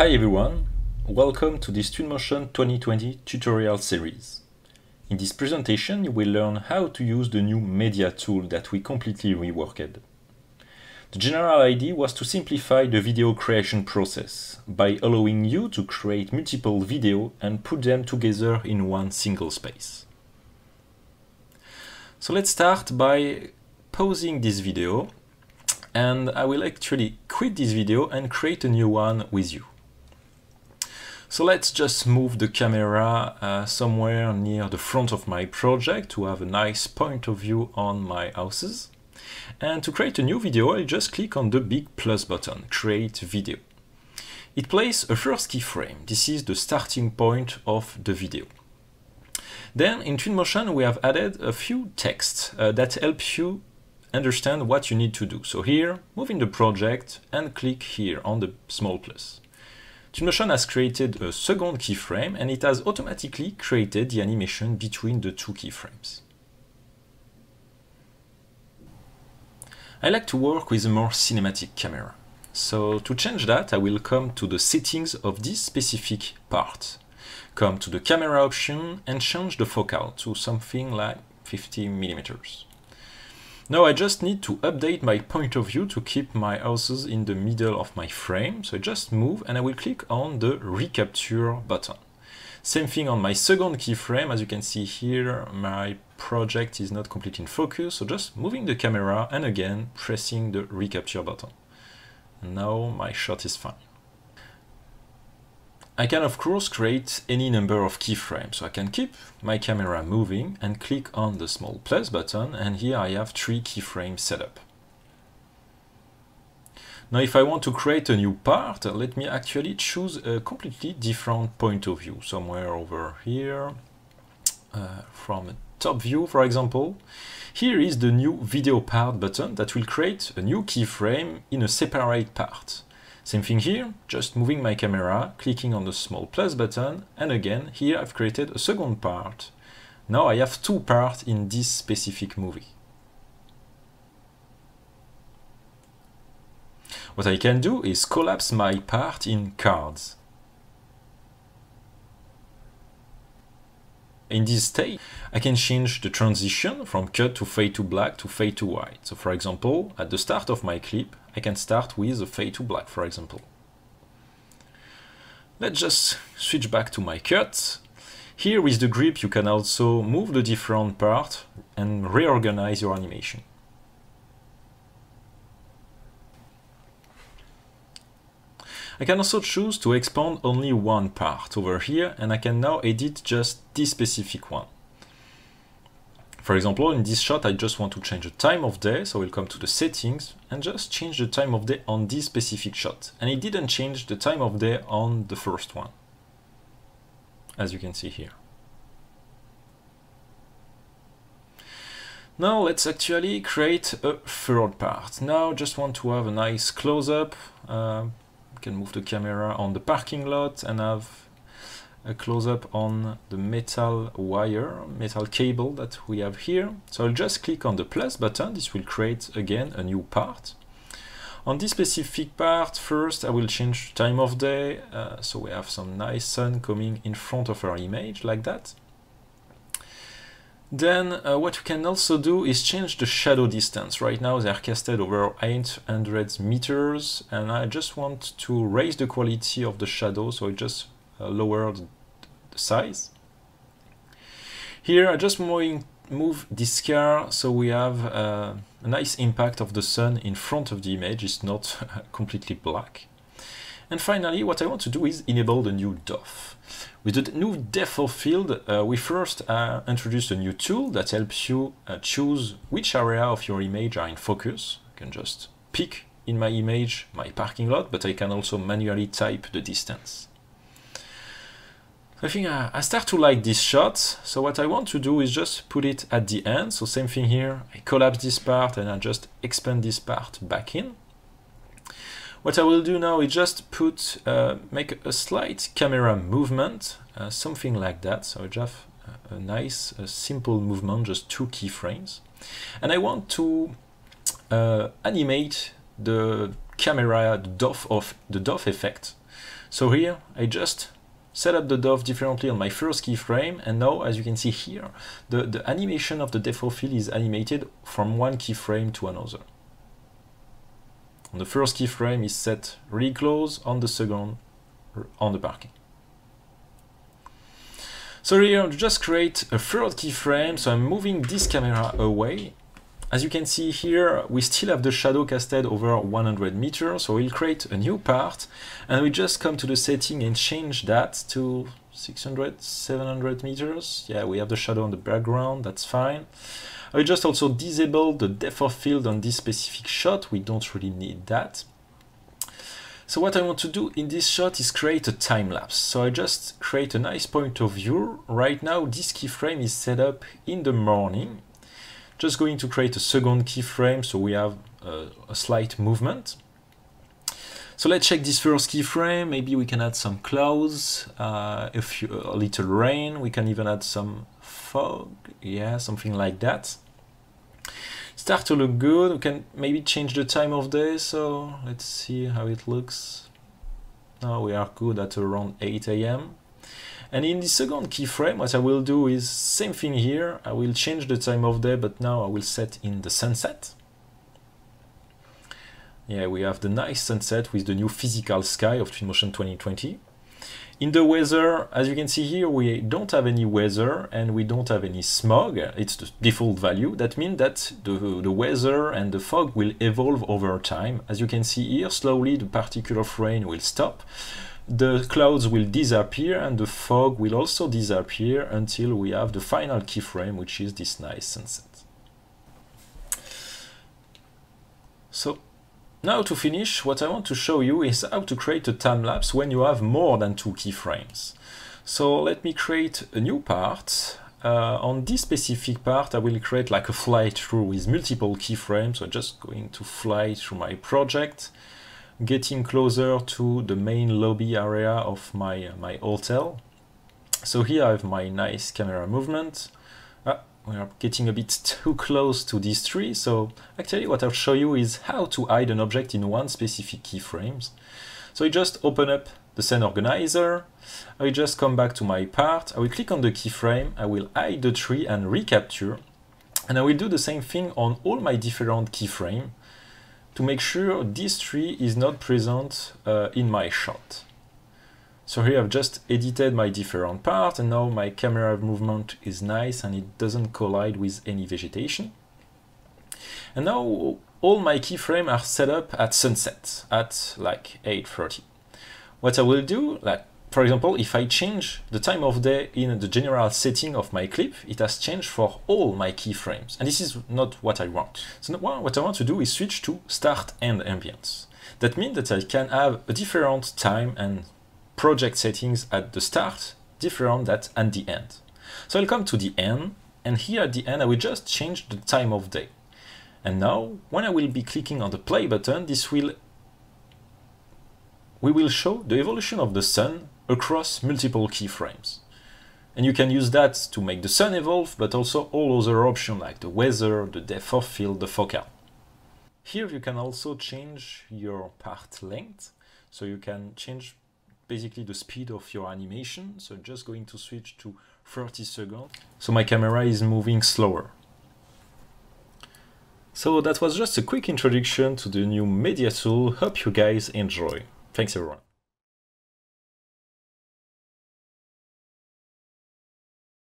Hi everyone, welcome to this Twinmotion 2020 tutorial series. In this presentation you will learn how to use the new media tool that we completely reworked. The general idea was to simplify the video creation process by allowing you to create multiple videos and put them together in one single space. So let's start by pausing this video and I will actually quit this video and create a new one with you. So let's just move the camera uh, somewhere near the front of my project to have a nice point of view on my houses. And to create a new video, I just click on the big plus button, create video. It plays a first keyframe. This is the starting point of the video. Then in Twinmotion, we have added a few texts uh, that help you understand what you need to do. So here, move in the project and click here on the small plus. Twinmotion has created a second keyframe and it has automatically created the animation between the two keyframes. I like to work with a more cinematic camera. So to change that, I will come to the settings of this specific part. Come to the camera option and change the focal to something like 50 millimeters. Now I just need to update my point of view to keep my houses in the middle of my frame. So I just move and I will click on the recapture button. Same thing on my second keyframe. As you can see here, my project is not completely in focus. So just moving the camera and again pressing the recapture button. Now my shot is fine. I can of course create any number of keyframes. So I can keep my camera moving and click on the small plus button and here I have three keyframes set up. Now if I want to create a new part, let me actually choose a completely different point of view, somewhere over here, uh, from a top view for example. Here is the new video part button that will create a new keyframe in a separate part. Same thing here, just moving my camera, clicking on the small plus button, and again, here I've created a second part. Now I have two parts in this specific movie. What I can do is collapse my part in cards. In this state, I can change the transition from cut to fade to black to fade to white. So for example, at the start of my clip, I can start with a fade to black, for example. Let's just switch back to my cut. Here with the grip, you can also move the different part and reorganize your animation. I can also choose to expand only one part over here and I can now edit just this specific one. For example, in this shot, I just want to change the time of day, so we'll come to the settings and just change the time of day on this specific shot. And it didn't change the time of day on the first one, as you can see here. Now let's actually create a third part. Now just want to have a nice close-up. Uh, can move the camera on the parking lot and have a close-up on the metal wire, metal cable that we have here. So I'll just click on the plus button. This will create again a new part. On this specific part, first I will change time of day. Uh, so we have some nice sun coming in front of our image like that. Then uh, what we can also do is change the shadow distance. Right now they are casted over 800 meters and I just want to raise the quality of the shadow so I just uh, lower the, size. Here I just moving, move this car so we have uh, a nice impact of the sun in front of the image, it's not completely black. And finally, what I want to do is enable the new DOF. With the new of field, uh, we first uh, introduce a new tool that helps you uh, choose which area of your image are in focus. I can just pick in my image my parking lot, but I can also manually type the distance. I think I, I start to like this shot, so what I want to do is just put it at the end. So same thing here, I collapse this part and I just expand this part back in. What I will do now is just put, uh, make a slight camera movement, uh, something like that. So just a nice, a simple movement, just two keyframes. And I want to uh, animate the camera, the DOF of the DOF effect So here I just set up the DOF differently on my first keyframe and now as you can see here the, the animation of the of field is animated from one keyframe to another. On the first keyframe is set really close, on the second on the parking. So here I'll just create a third keyframe so I'm moving this camera away as you can see here, we still have the shadow casted over 100 meters, so we'll create a new part, and we just come to the setting and change that to 600, 700 meters. Yeah, we have the shadow on the background, that's fine. I just also disable the depth of field on this specific shot, we don't really need that. So what I want to do in this shot is create a time lapse. So I just create a nice point of view. Right now this keyframe is set up in the morning just going to create a second keyframe so we have a, a slight movement. So let's check this first keyframe. Maybe we can add some clouds, uh, a, few, a little rain. We can even add some fog. Yeah, something like that. Start to look good. We can maybe change the time of day. So let's see how it looks. Now we are good at around 8 a.m. And in the second keyframe, what I will do is same thing here. I will change the time of day, but now I will set in the sunset. Yeah, we have the nice sunset with the new physical sky of Twinmotion 2020. In the weather, as you can see here, we don't have any weather and we don't have any smog. It's the default value. That means that the, the weather and the fog will evolve over time. As you can see here, slowly the particle of rain will stop the clouds will disappear and the fog will also disappear until we have the final keyframe, which is this nice sunset. So now to finish, what I want to show you is how to create a time lapse when you have more than two keyframes. So let me create a new part. Uh, on this specific part, I will create like a fly through with multiple keyframes. So just going to fly through my project getting closer to the main lobby area of my, uh, my hotel. So here I have my nice camera movement. We are getting a bit too close to this tree, so actually what I'll show you is how to hide an object in one specific keyframes. So I just open up the scene organizer, I just come back to my part, I will click on the keyframe, I will hide the tree and recapture, and I will do the same thing on all my different keyframes to make sure this tree is not present uh, in my shot. So here I've just edited my different part and now my camera movement is nice and it doesn't collide with any vegetation. And now all my keyframes are set up at sunset at like 8.30. What I will do, like for example, if I change the time of day in the general setting of my clip, it has changed for all my keyframes. And this is not what I want. So what I want to do is switch to start and ambience. That means that I can have a different time and project settings at the start, different than at the end. So I'll come to the end, and here at the end I will just change the time of day. And now, when I will be clicking on the play button, this will we will show the evolution of the sun across multiple keyframes. And you can use that to make the sun evolve, but also all other options like the weather, the depth of field, the focal. Here you can also change your part length, so you can change basically the speed of your animation. So just going to switch to 30 seconds. So my camera is moving slower. So that was just a quick introduction to the new media tool. Hope you guys enjoy. Thanks everyone.